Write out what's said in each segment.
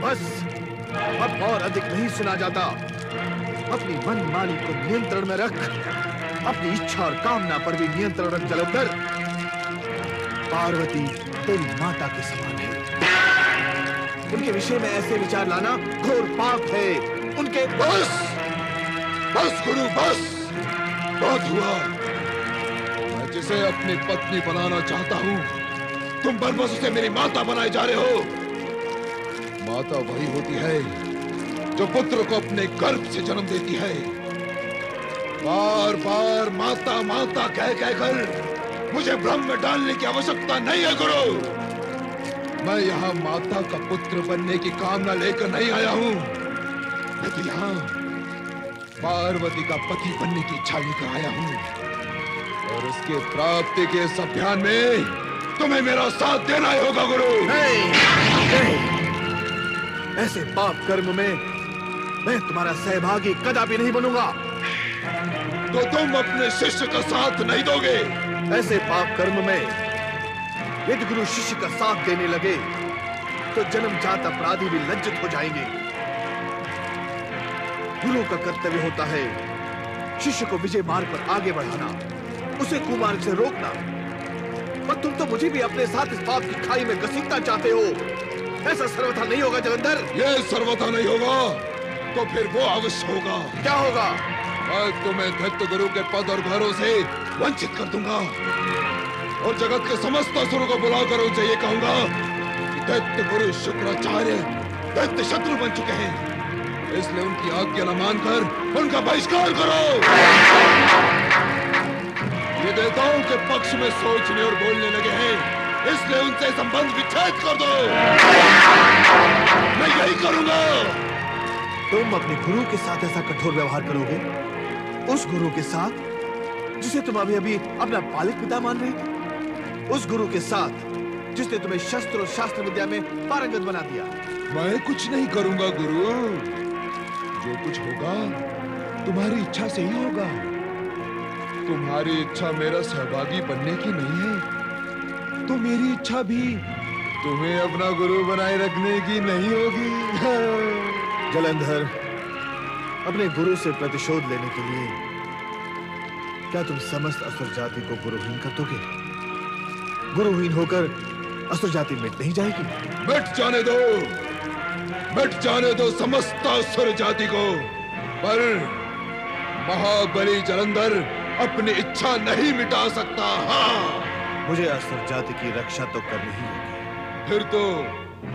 बस। अब और अधिक नहीं सुना जाता। अपनी मन मानी को नियंत्रण में रख। अपनी इच्छा और कामना पर भी नियंत्रण रख, जलंधर। पार्वती, तेरी माता के समान है। उनके विषय में ऐसे विचार लाना घोर पाप है। उनके बस! बस, गुरु, बस! बहुत हुआ। मैं जिसे अपनी पत्नी बनाना चाहता हूँ, तुम बरबस उसे मेरी माता बनाए जा रहे हो। माता वही होती है जो पुत्र को अपने गर्भ से जन्म देती है। बार बार माता माता कह कह कर मुझे भ्रम में डालने की आवश्यकता नहीं है गुरु। मैं यहाँ माता का पुत्र बनने की कामना लेकर नहीं आया हूँ। लेकिन यहाँ पार्वती का पति बनने की इच्छा लेकर आया हूँ और उसके प्राप्ति के इस अभियान में तुम्हें मेरा साथ देना ही होगा गुरु। नहीं, नहीं। ऐसे पाप कर्म में मैं तुम्हारा सहभागी कदापि नहीं बनूँगा। तो तुम अपने शिष्य का साथ नहीं दोगे। ऐसे पाप कर्म में यदि गुरु शिष्य का साथ देने लगे तो जन्मजात अपराधी भी लज्जित हो जाएँगे। गुरु का कर्तव्य होता है शिष्य को विजय मार्ग पर आगे बढ़ाना उसे कुमार्ग से रोकना। पर तुम तो मुझे भी अपने साथ इस पाप की खाई में घसीटना चाहते हो। ऐसा सर्वथा नहीं होगा जलंधर। ये सर्वथा नहीं होगा तो फिर वो अवश्य होगा। क्या होगा? मैं तुम्हें दैत्य गुरु के पद और घरों से वंचित कर दूँगा। और जगत के समस्त असुरों को बुलाकर उनसे ये कहूँगा कि दैत्य गुरु शुक्राचार्य दत्त शत्रु बन चुके हैं। इसलिए उनकी आज्ञा न मानकर उनका बहिष्कार करो। ये देवताओं के पक्ष में सोचने और बोलने लगे हैं। इसलिए उनसे संबंध विच्छेद कर दो। मैं यही करूँगा। तुम अपने गुरु के साथ ऐसा कठोर व्यवहार करोगे? उस गुरु के साथ जिसे तुम अभी अभी अपना पालिक पिता मान रहे थे उस गुरु के साथ जिसने तुम्हें शस्त्र और शास्त्र विद्या में पारंगत बना दिया। मैं कुछ नहीं करूँगा गुरु। जो कुछ होगा तुम्हारी इच्छा से ही होगा। तुम्हारी इच्छा मेरा सहभागी बनने की नहीं है। तो मेरी इच्छा भी। तुम्हें अपना गुरु बनाए रखने की नहीं होगी। जलंधर अपने गुरु से प्रतिशोध लेने के लिए क्या तुम समस्त असुर जाति को गुरुहीन कर दोगे? गुरुहीन होकर असुर जाति मिट नहीं जाएगी? मिट जाने दो। मिट जाने दो समस्त असुर जाति को। पर महाबली जलंधर अपनी इच्छा नहीं मिटा सकता। हाँ। मुझे असुर जाति की रक्षा तो करनी ही होगी। फिर तो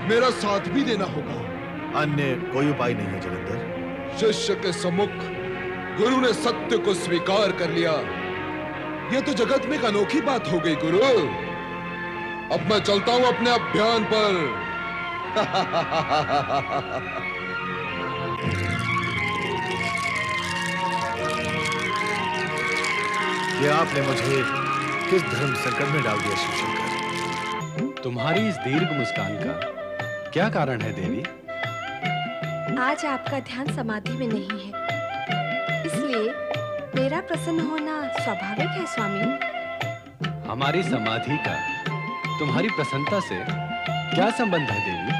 मेरा साथ भी देना होगा। अन्य कोई उपाय नहीं है जलंधर। शिष्य के सम्मुख गुरु ने सत्य को स्वीकार कर लिया। यह तो जगत में एक अनोखी बात हो गई गुरु। अब मैं चलता हूँ अपने अभियान पर। ये आपने मुझे किस धर्म संकट में डाल दिया शिव शंकर? तुम्हारी इस दीर्घ मुस्कान का क्या कारण है देवी? आज आपका ध्यान समाधि में नहीं है। इसलिए मेरा प्रसन्न होना स्वाभाविक है स्वामी। हमारी समाधि का तुम्हारी प्रसन्नता से क्या संबंध है देवी?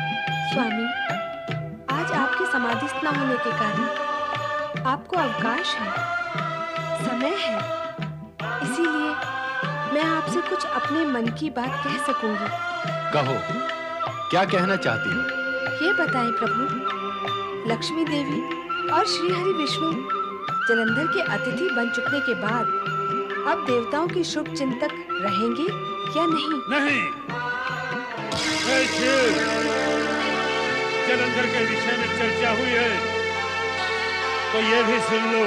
स्वामी आज आपकी समाधिस्थ न होने के कारण आपको अवकाश है। समय है। इसीलिए मैं आपसे कुछ अपने मन की बात कह सकूँगी। कहो क्या कहना चाहती हो? ये बताएँ प्रभु लक्ष्मी देवी और श्री हरि विष्णु जलंधर के अतिथि बन चुकने के बाद अब देवताओं के शुभ चिंतक रहेंगे या नहीं? नहीं। जलंधर के विषय में चर्चा हुई है। तो ये भी सुन लो।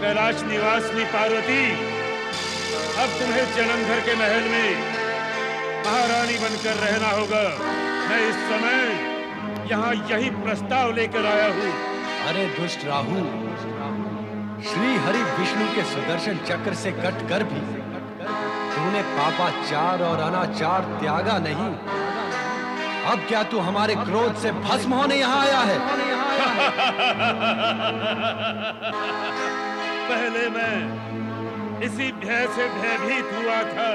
कैलाश निवासनी पार्वती अब तुम्हें जलंधर के महल में महारानी बनकर रहना होगा। मैं इस समय यहाँ यही प्रस्ताव लेकर आया हूँ। अरे दुष्ट राहु श्री हरि विष्णु के सुदर्शन चक्र से कट कर भी तूने पापाचार और अनाचार त्यागा नहीं। अब क्या तू हमारे क्रोध से भस्म होने यहाँ आया है? पहले मैं इसी भय से भयभीत हुआ था।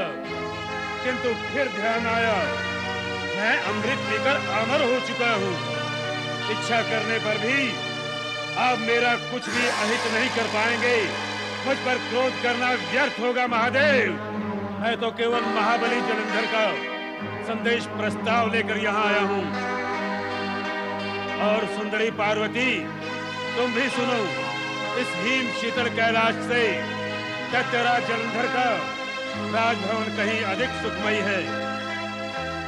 किंतु फिर ध्यान आया, मैं अमृत पीकर अमर हो चुका हूँ। इच्छा करने पर भी आप मेरा कुछ भी अहित नहीं कर पाएँगे। मुझ पर क्रोध करना व्यर्थ होगा, महादेव। मैं तो केवल महाबली जलंधर का संदेश प्रस्ताव लेकर यहाँ आया हूँ। और सुंदरी पार्वती, तुम भी सुनो, इस हिम शीतल कैलाश से दैत्यराज जलंधर का राजभवन कहीं अधिक सुखमय है।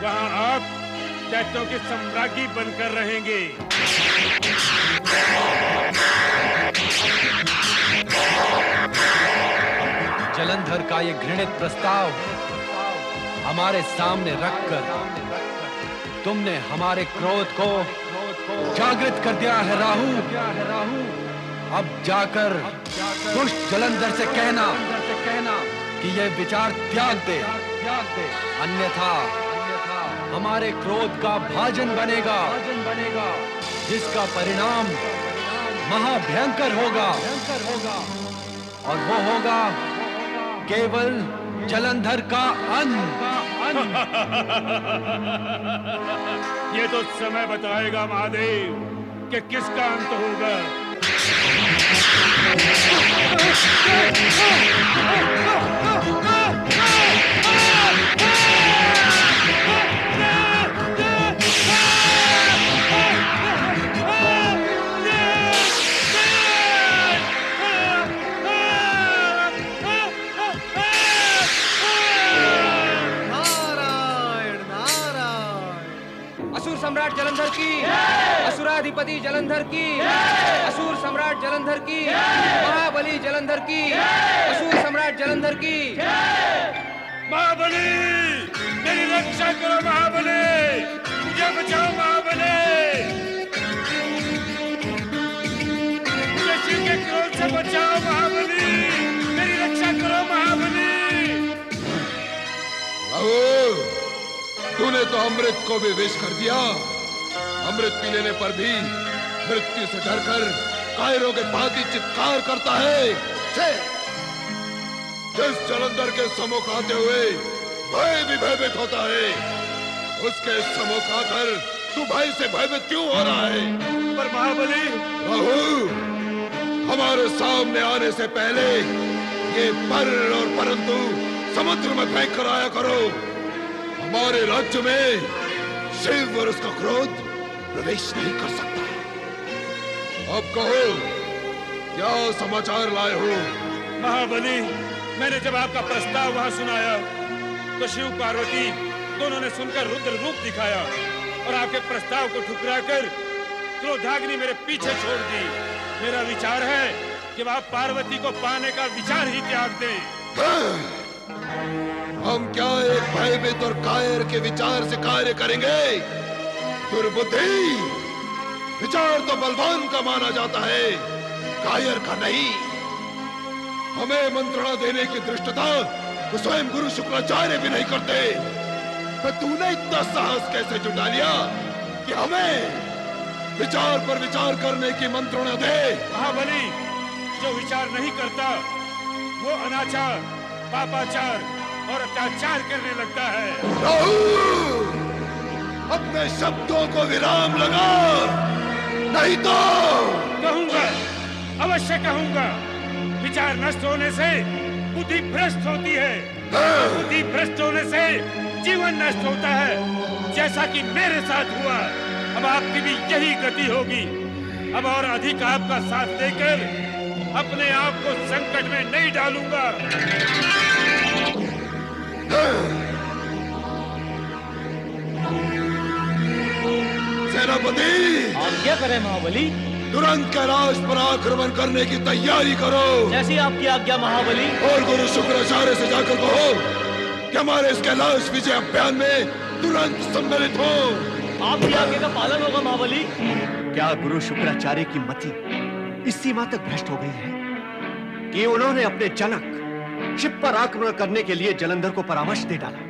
वहाँ आप दैत्यों की सम्राज्ञी बनकर रहेंगे। जलंधर का ये घृणित प्रस्ताव हमारे सामने रखकर तुमने हमारे क्रोध को जागृत कर दिया है राहु। अब जाकर दुष्ट जलंधर से कहना कि ये विचार त्याग दे। अन्यथा हमारे क्रोध का भाजन बनेगा, जिसका परिणाम महाभयंकर होगा। और वो होगा केवल जलंधर का अंत ये तो समय बताएगा महादेव कि किसका अंत होगा? नारायण सम्राट जलंधर की। असुराधिपति जलंधर की। असुर सम्राट जलंधर की। महाबली जलंधर की। असुर सम्राट जलंधर की। महाबली मेरी रक्षा करो महाबली। मुझे बचाओ महाबली। के क्रोध से बचाओ महाबली। मेरी रक्षा करो महाबली। तूने तो अमृत को भी विष कर दिया। अमृत पी लेने पर भी मृत्यु से डरकर कायरों के भांति चित्कार करता है। जिस जलंधर के सम्मुख आते हुए भय भी भयभीत होता है उसके सम्मुख आकर तू भय से भयभीत क्यों हो रहा है? पर महाबली। राहु हमारे सामने आने से पहले ये पर और परंतु समुद्र में फेंक कर आया करो। हमारे राज्य में शिव और उसका क्रोध प्रवेश नहीं कर सकता। अब कहो क्या समाचार लाए हो? महाबली मैंने जब आपका प्रस्ताव वहाँ सुनाया तो शिव पार्वती दोनों ने सुनकर रुद्र रूप दिखाया और आपके प्रस्ताव को ठुकराकर क्रोधाग्नि मेरे पीछे छोड़ दी। मेरा विचार है कि आप पार्वती को पाने का विचार ही त्याग दें। हम क्या एक भयभीत और कायर के विचार से कार्य करेंगे? दुर्बुद्धि विचार तो बलवान का माना जाता है कायर का नहीं। हमें मंत्रणा देने की दृष्टता तो स्वयं गुरु शुक्राचार्य भी नहीं करते। तो तूने इतना साहस कैसे जुटा लिया कि हमें विचार पर विचार करने की मंत्रणा दे? महाबली जो विचार नहीं करता वो अनाचार पापाचार और अत्याचार करने लगता है। अपने शब्दों को विराम लगा नहीं तो कहूँगा अवश्य कहूँगा विचार नष्ट होने से बुद्धि भ्रष्ट होती है। बुद्धि भ्रष्ट होने से जीवन नष्ट होता है। जैसा कि मेरे साथ हुआ अब आपकी भी यही गति होगी। अब और अधिक आपका साथ देकर अपने आप को संकट में नहीं डालूँगा। सेनापति आप क्या करें महाबली? तुरंत कैलाश पर आक्रमण करने की तैयारी करो। जैसी आपकी आज्ञा महाबली। और गुरु शुक्राचार्य से जाकर कहो कि हमारे इस कैलाश विजय अभियान में तुरंत सम्मिलित हो। आपकी आज्ञा का पालन होगा महाबली। क्या गुरु शुक्राचार्य की मति इस सीमा तक भ्रष्ट हो गई है? कि उन्होंने अपने जनक शिव पर आक्रमण करने के लिए जलंधर को परामर्श दे डाला।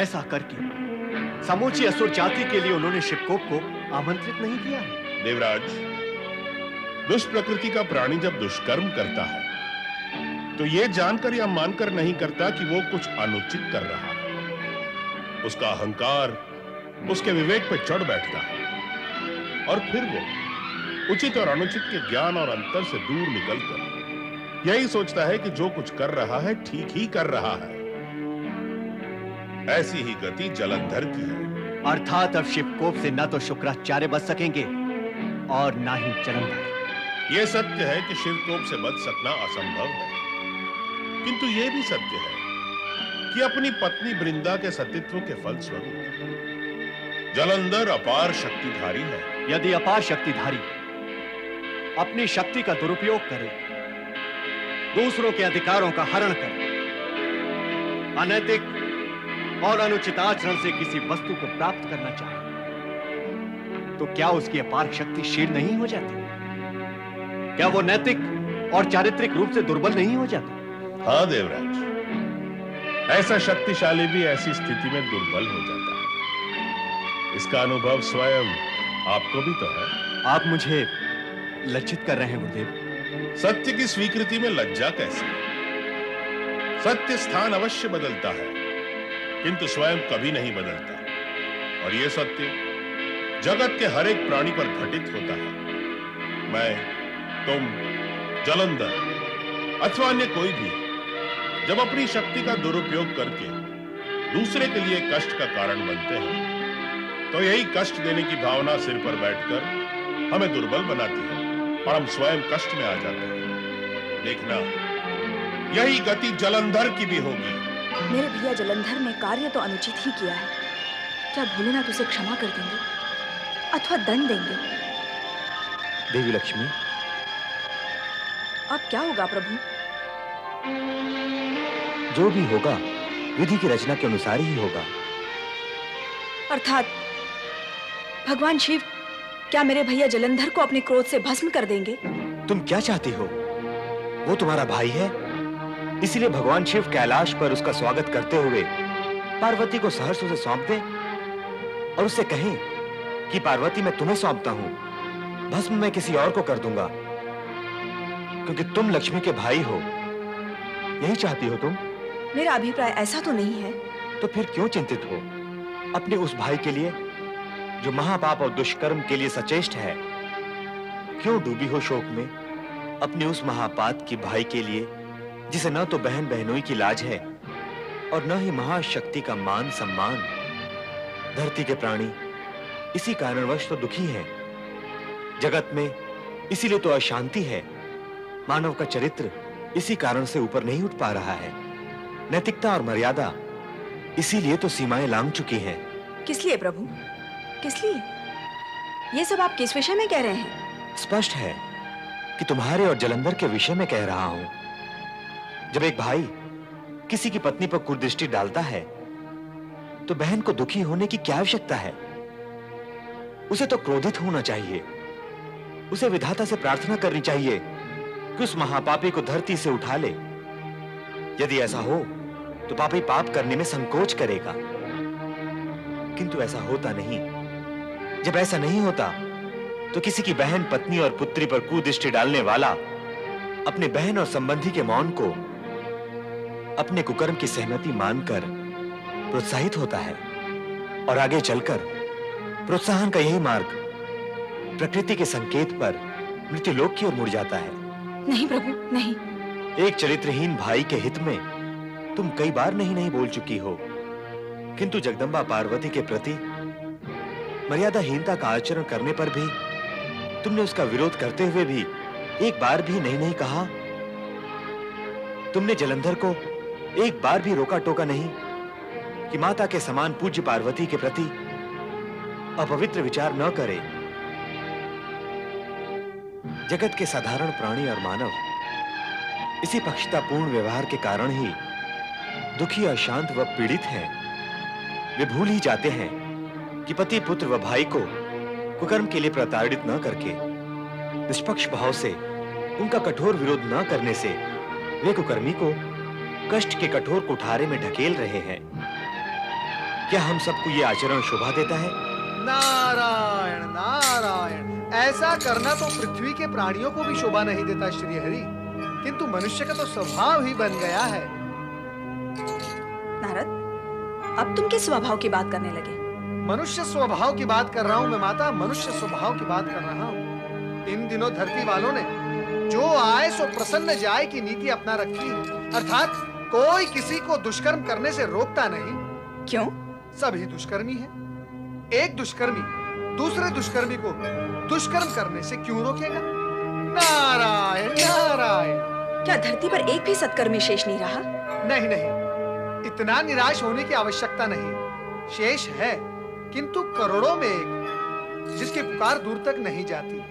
ऐसा करके समूची असुर जाति के लिए उन्होंने शिवकोप को आमंत्रित नहीं किया है। देवराज दुष्ट प्रकृति का प्राणी जब दुष्कर्म करता है तो यह जानकर या मानकर नहीं करता कि वो कुछ अनुचित कर रहा है। उसका अहंकार, उसके विवेक पर चढ़ बैठता है। और फिर वो उचित और अनुचित के ज्ञान और अंतर से दूर निकलकर यही सोचता है कि जो कुछ कर रहा है, ठीक ही कर रहा है। ऐसी ही गति जलंधर की है। अर्थात अब शिवकोप से न तो शुक्राचार्य बच सकेंगे और ना ही जलंधर। यह सत्य है कि शिवकोप से बच सकना असंभव है। किंतु यह भी सत्य है कि अपनी पत्नी वृंदा के सतीत्व के फलस्वरूप जलंधर अपार शक्तिधारी है। यदि अपार शक्तिधारी अपनी शक्ति का दुरुपयोग करे दूसरों के अधिकारों का हरण करे अनैतिक और अनुचित आचरण से किसी वस्तु को प्राप्त करना चाहे तो क्या उसकी अपार शक्ति क्षीण नहीं हो जाती? क्या वो नैतिक और चारित्रिक रूप से दुर्बल नहीं हो जाता? हाँ देवराज। ऐसा शक्तिशाली भी ऐसी स्थिति में दुर्बल हो जाता है। इसका अनुभव स्वयं आपको भी तो है। आप मुझे लज्जित कर रहे हैं गुरुदेव। सत्य की स्वीकृति में लज्जा कैसे? सत्य स्थान अवश्य बदलता है। किंतु स्वयं कभी नहीं बदलता। और यह सत्य, जगत के हर एक प्राणी पर घटित होता है। मैं, तुम, जलंधर, अथवा अन्य कोई भी, जब अपनी शक्ति का दुरुपयोग करके दूसरे के लिए कष्ट का कारण बनते हैं तो यही कष्ट देने की भावना सिर पर बैठकर हमें दुर्बल बनाती है और हम स्वयं कष्ट में आ जाते हैं। देखना, यही गति जलंधर की भी होगी। मेरे भैया जलंधर ने कार्य तो अनुचित ही किया है। क्या भोलेनाथ उसे क्षमा कर देंगे? अथवा दंड देंगे? देवी लक्ष्मी। अब क्या होगा प्रभु? जो भी होगा विधि की रचना के अनुसार ही होगा। अर्थात भगवान शिव क्या मेरे भैया जलंधर को अपने क्रोध से भस्म कर देंगे? तुम क्या चाहती हो? वो तुम्हारा भाई है? इसलिए भगवान शिव कैलाश पर उसका स्वागत करते हुए पार्वती को सहर्ष उसे सौंप दे और उसे कहें कि पार्वती मैं तुम्हें सौंपता हूँ। भस्म मैं किसी और को कर दूँगा क्योंकि तुम लक्ष्मी के भाई हो। यही चाहती हो तुम? मेरा अभिप्राय ऐसा तो नहीं है। तो फिर क्यों चिंतित हो? अपने उस भाई के लिए जो महापाप और दुष्कर्म के लिए सचेष्ट है क्यों डूबी हो शोक में? अपने उस महापात की भाई के लिए जिसे न तो बहन बहनोई की लाज है और न ही महाशक्ति का मान सम्मान धरती के प्राणी इसी कारणवश तो दुखी हैं। जगत में इसीलिए तो अशांति है। मानव का चरित्र इसी कारण से ऊपर नहीं उठ पा रहा है। नैतिकता और मर्यादा इसीलिए तो सीमाएँ लांग चुकी हैं। किस लिए प्रभु? किस लिए? ये सब आप किस विषय में कह रहे हैं? स्पष्ट है कि तुम्हारे और जलंधर के विषय में कह रहा हूँ। जब एक भाई किसी की पत्नी पर कुदृष्टि डालता है तो बहन को दुखी होने की क्या आवश्यकता है? उसे तो क्रोधित होना चाहिए। उसे विधाता से प्रार्थना करनी चाहिए कि उस महापापी को धरती से उठा ले। यदि ऐसा हो तो पापी पाप करने में संकोच करेगा। किंतु ऐसा होता नहीं। जब ऐसा नहीं होता तो किसी की बहन, पत्नी और पुत्री पर कुदृष्टि डालने वाला अपने बहन और संबंधी के मौन को अपने कुकर्म की सहमति मानकर प्रोत्साहित होता है और आगे चलकर प्रोत्साहन का यही मार्ग प्रकृति के संकेत पर मृत्युलोक की ओर मुड़ जाता है। नहीं प्रभु नहीं। एक चरित्रहीन भाई के हित में तुम कई बार नहीं नहीं बोल चुकी हो। किंतु जगदम्बा पार्वती के प्रति मर्यादाहीनता का आचरण करने पर भी तुमने उसका विरोध करते हुए भी एक बार भी नहीं नहीं कहा। तुमने जलंधर को एक बार भी रोका टोका नहीं कि माता के समान पूज्य पार्वती के प्रति अपवित्र विचार न करे। जगत के साधारण प्राणी और मानव इसी पक्षतापूर्ण व्यवहार के कारण ही दुखी अशांत व पीड़ित हैं। वे भूल ही जाते हैं कि पति, पुत्र व भाई को कुकर्म के लिए प्रताड़ित न करके, निष्पक्ष भाव से उनका कठोर विरोध न करने से वे कुकर्मी को कष्ट के कठोर कुठारे में ढकेल रहे हैं। क्या हम सबको ये आचरण शोभा देता है? नारायण नारायण ऐसा करना तो पृथ्वी के प्राणियों को भी शोभा नहीं देता श्री हरि किंतु मनुष्य का तो स्वभाव ही बन गया है। नारद अब तुम किस स्वभाव की बात करने लगे? मनुष्य स्वभाव की बात कर रहा हूँ मैं माता मनुष्य स्वभाव की बात कर रहा हूँ। इन दिनों धरती वालों ने जो आए सो प्रसन्न जाए की नीति अपना रखी। है अर्थात कोई किसी को दुष्कर्म करने से रोकता नहीं। क्यों? सभी दुष्कर्मी है। एक दुष्कर्मी दूसरे दुष्कर्मी को दुष्कर्म करने से क्यों रोकेगा? नारायण नारायण। क्या धरती पर एक भी सत्कर्मी शेष नहीं रहा? नहीं नहीं। इतना निराश होने की आवश्यकता नहीं। शेष है किंतु करोड़ों में एक जिसकी पुकार दूर तक नहीं जाती।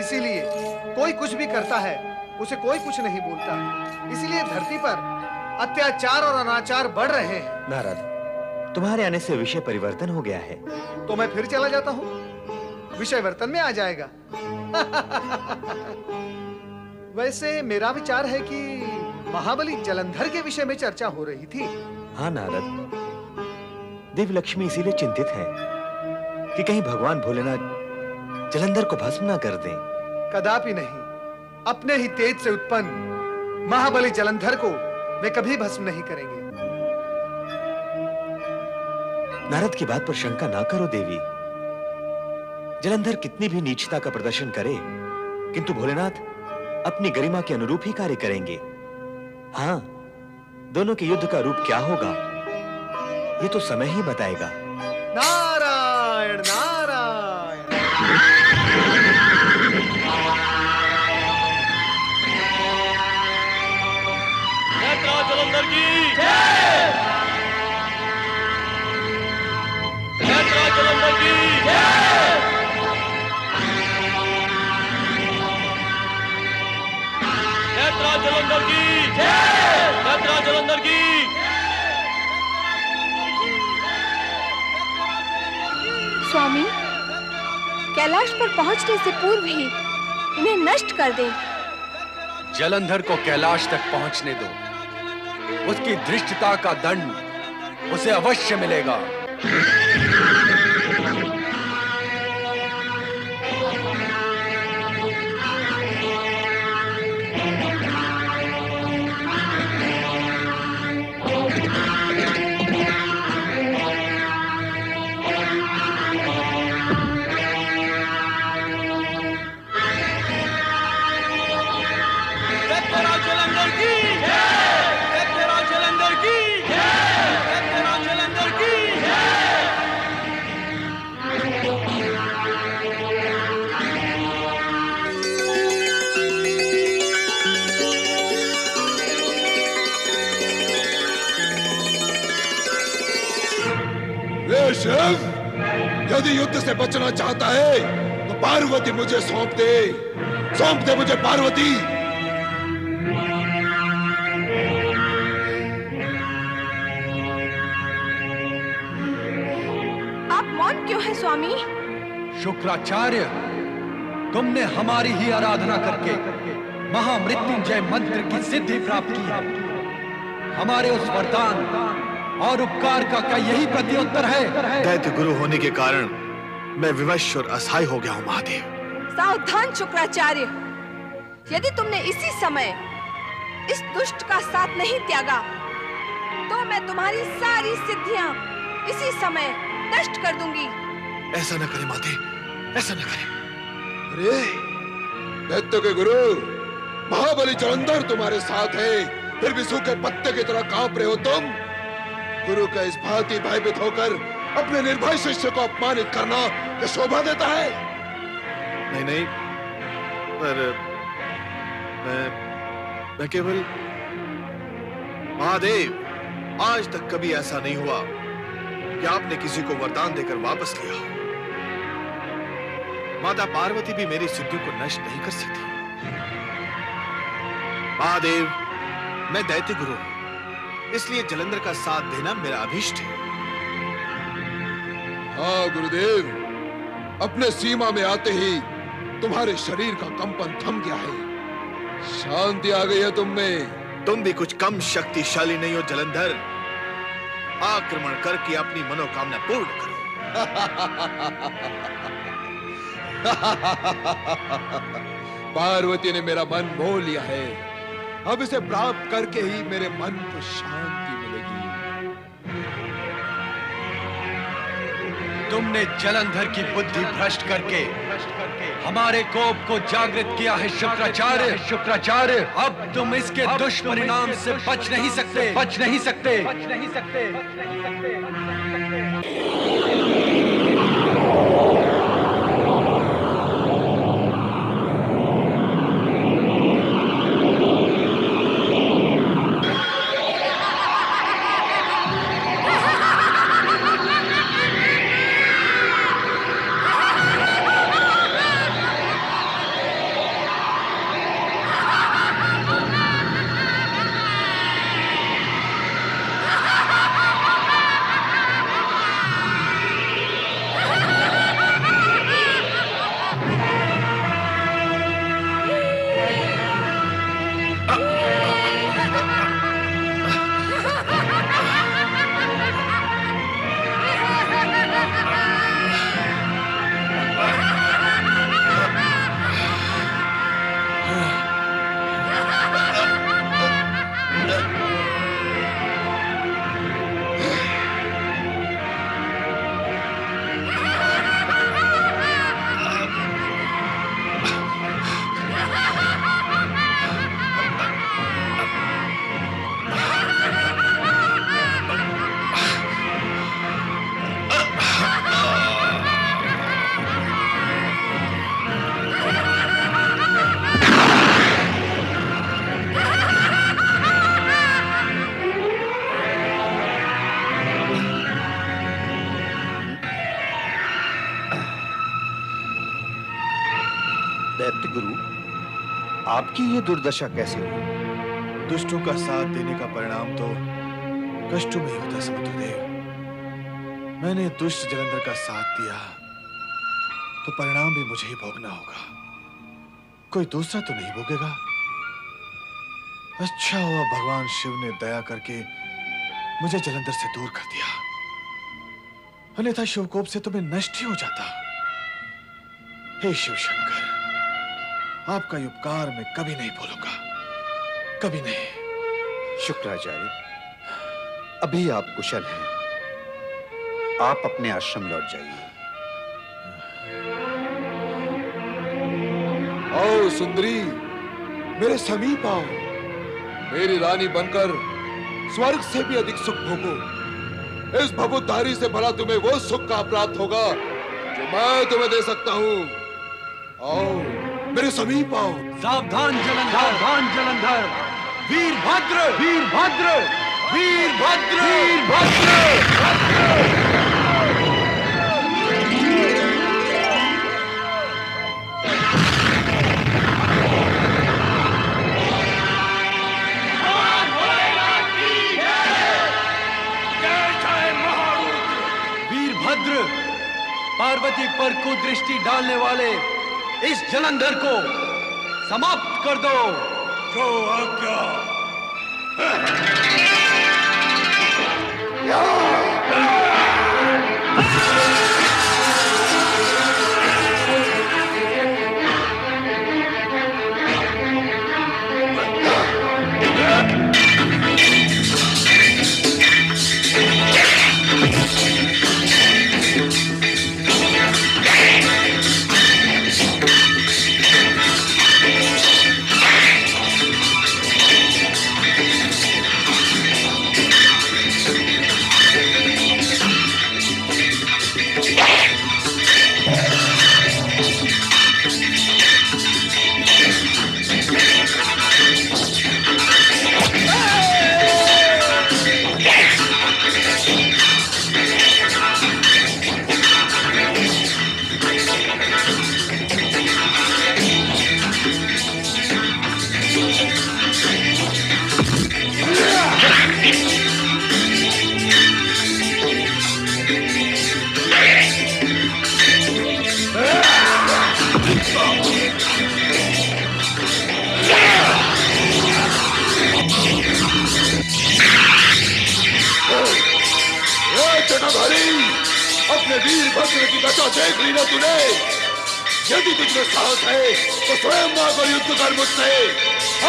इसीलिए कोई कुछ भी करता है उसे कोई कुछ नहीं बोलता। इसीलिए धरती पर अत्याचार और अनाचार बढ़ रहे हैं। नारद तुम्हारे आने से विषय परिवर्तन हो गया है। तो मैं फिर चला जाता हूँ। विषय वर्तन में आ जाएगा। वैसे मेरा विचार है कि महाबली जलंधर के विषय में चर्चा हो रही थी। हाँ नारद देव लक्ष्मी इसीलिए चिंतित है कि कहीं भगवान भोलेनाथ जलंधर को भस्म ना कर दें। कदापि नहीं। अपने ही तेज से उत्पन्न महाबली जलंधर को वे कभी भस्म नहीं करेंगे। नारद की बात पर शंका ना करो देवी। जलंधर कितनी भी नीचता का प्रदर्शन करे किंतु भोलेनाथ अपनी गरिमा के अनुरूप ही कार्य करेंगे। हाँ दोनों के युद्ध का रूप क्या होगा ये तो समय ही बताएगा। नारायण जलंधर की जलंधर स्वामी, कैलाश पर पहुँचने से पूर्व ही इन्हें नष्ट कर दें। जलंधर को कैलाश तक पहुँचने दो। उसकी दृष्टता का दंड उसे अवश्य मिलेगा। शिव यदि युद्ध से बचना चाहता है तो पार्वती मुझे सौंप दे। सौंप दे मुझे पार्वती। आप मौन क्यों है स्वामी? शुक्राचार्य तुमने हमारी ही आराधना करके महामृत्युंजय मंत्र की सिद्धि प्राप्त की है। हमारे उस वरदान और उपकार का क्या यही प्रत्युत्तर है? दैत्य गुरु होने के कारण मैं विवश और असहाय हो गया हूँ महादेव। सावधान शुक्राचार्य। यदि तुमने इसी समय इस दुष्ट का साथ नहीं त्यागा तो मैं तुम्हारी सारी सिद्धियाँ इसी समय नष्ट कर दूँगी। ऐसा न करे माते ऐसा न करे। अरे दैत्य के गुरु महाबली जलंधर तुम्हारे साथ है। फिर भी सूखे पत्ते की तरह काँप रहे हो तुम। गुरु का इस भांति भयभीत होकर अपने निर्भय शिष्य को अपमानित करना क्या शोभा देता है। नहीं नहीं, पर मैं मैं केवल महादेव, आज तक कभी ऐसा नहीं हुआ कि आपने किसी को वरदान देकर वापस लिया माता पार्वती भी मेरी सिद्धि को नष्ट नहीं कर सकती। महादेव, मैं दैत्य गुरु हूँ। इसलिए जलंधर का साथ देना मेरा अभिष्ट है। हाँ गुरुदेव। अपने सीमा में आते ही तुम्हारे शरीर का कंपन थम गया है। शांति आ गई है तुम में तुम भी कुछ कम शक्तिशाली नहीं हो जलंधर। आक्रमण करके अपनी मनोकामना पूर्ण करो। पार्वती ने मेरा मन मोह लिया है। अब इसे प्राप्त करके ही मेरे मन को शांति मिलेगी। तुमने जलंधर की बुद्धि भ्रष्ट करके हमारे कोप को जागृत किया है शुक्राचार्य। शुक्राचार्य। अब तुम इसके दुष्परिणाम से बच नहीं सकते। बच नहीं सकते। बच नहीं सकते। ये दुर्दशा कैसे हुई? दुष्टों का साथ देने का परिणाम तो कष्टों में होता समुद्रदेव। मैंने दुष्ट जलंधर का साथ दिया तो परिणाम भी मुझे ही भोगना होगा। कोई दूसरा तो नहीं भोगेगा। अच्छा हुआ भगवान शिव ने दया करके मुझे जलंधर से दूर कर दिया। अन्यथा शिवकोप से तो मैं नष्ट ही हो जाता। हे शिव शंकर आपका ये उपकार मैं कभी नहीं भूलूँगा। कभी नहीं। शुक्राचार्य अभी आप कुशल हैं। आप अपने आश्रम लौट जाइए। आओ सुंदरी मेरे समीप आओ। मेरी रानी बनकर स्वर्ग से भी अधिक सुख भोगो। इस भभुतधारी से भला तुम्हें वो सुख का प्राप्त होगा जो मैं तुम्हें दे सकता हूँ। आओ। मेरे समीप आओ। सावधान जलंधर सावधान जलंधर वीर भद्र! वीरभद्र वीरभद्र वीरभद्र वीरभद्र वीरभद्र पार्वती पर कुदृष्टि डालने वाले इस जलंधर को समाप्त कर दो। जो आज्ञा।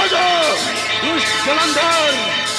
आजा दुष्ट जलंधर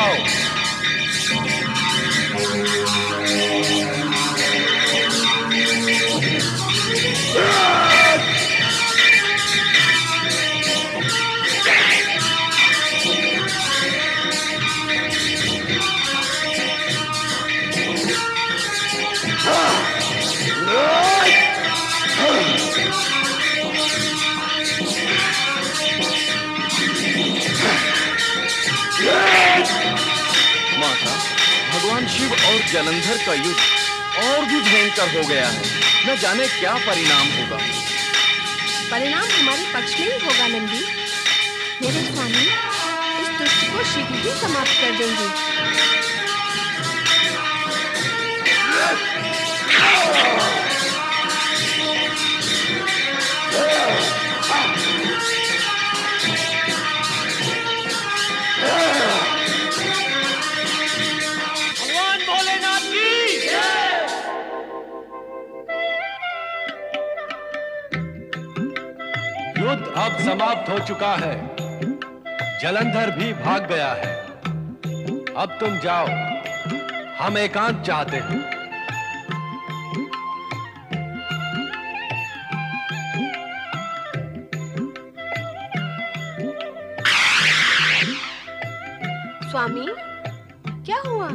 Oh. जलंधर का युद्ध और भी भयंकर हो गया है। न जाने क्या परिणाम होगा। परिणाम हमारे पक्ष में ही होगा, नंदी। मेरे स्वामी, इस दुष्ट को शीघ्र ही समाप्त कर देंगे। हो चुका है। जलंधर भी भाग गया है। अब तुम जाओ। हम एकांत चाहते हैं। स्वामी क्या हुआ?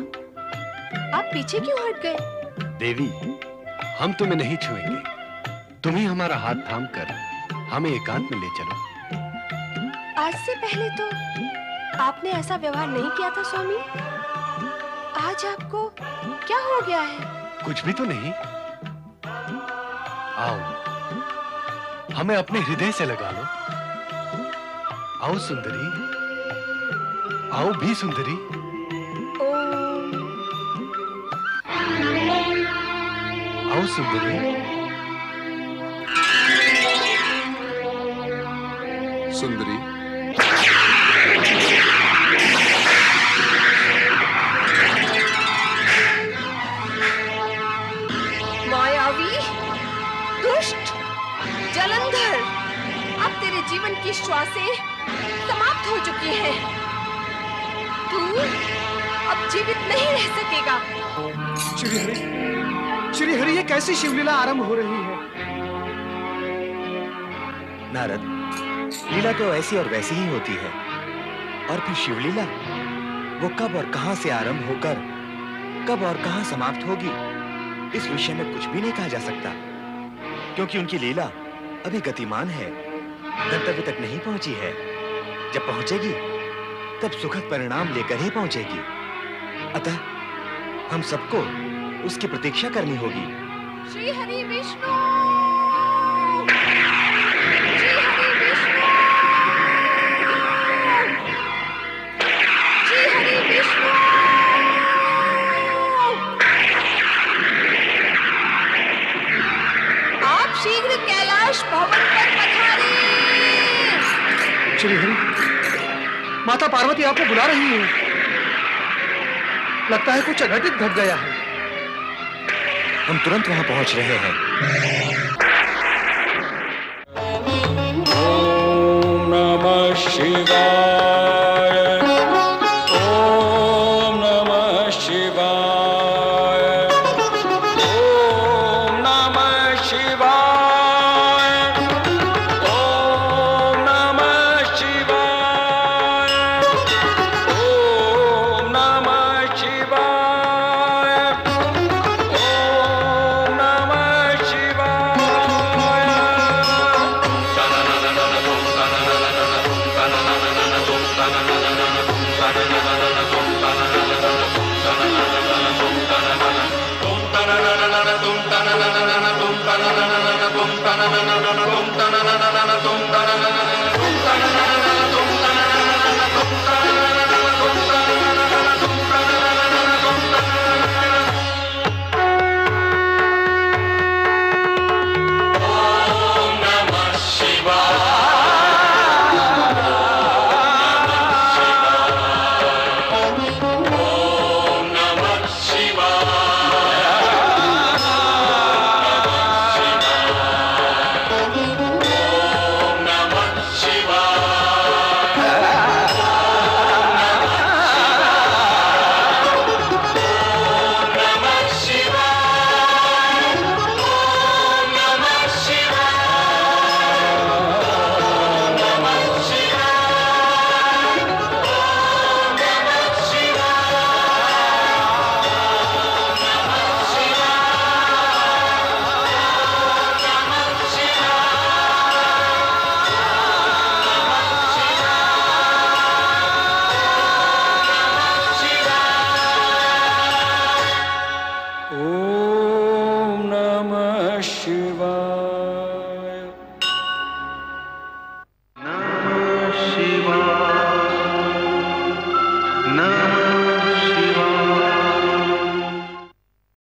आप पीछे क्यों हट गए? देवी हम तुम्हें नहीं छुएँगे। तुम ही हमारा हाथ थाम कर हमें एकांत में ले चलो। आज से पहले तो आपने ऐसा व्यवहार नहीं किया था स्वामी। आज आपको क्या हो गया है? कुछ भी तो नहीं। आओ हमें अपने हृदय से लगा लो। आओ सुंदरी। आओ भी सुंदरी। आओ सुंदरी। सुंदरी जीवन की श्वासें समाप्त हो चुकी हैं। तू अब जीवित नहीं रह सकेगा। श्रीहरि श्रीहरि ये कैसी शिवलीला आरंभ हो रही है? नारद लीला तो ऐसी और वैसी ही होती है। और फिर शिवलीला वो कब और कहाँ से आरंभ होकर कब और कहाँ समाप्त होगी इस विषय में कुछ भी नहीं कहा जा सकता। क्योंकि उनकी लीला अभी गतिमान है। गंतव्य तक नहीं पहुँची है। जब पहुंचेगी, तब सुखद परिणाम लेकर ही पहुंचेगी। अतः, हम सबको उसकी प्रतीक्षा करनी होगी। श्री हरि विष्णु! आप शीघ्र कैलाश भवन पर श्रीहरि माता पार्वती आपको बुला रही है। लगता है कुछ अघटित घट गया है। हम तुरंत वहाँ पहुँच रहे हैं। ओम नमः शिवाय।